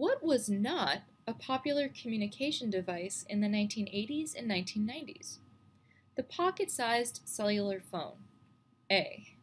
What was not a popular communication device in the 1980s and 1990s? The pocket sized cellular phone. A.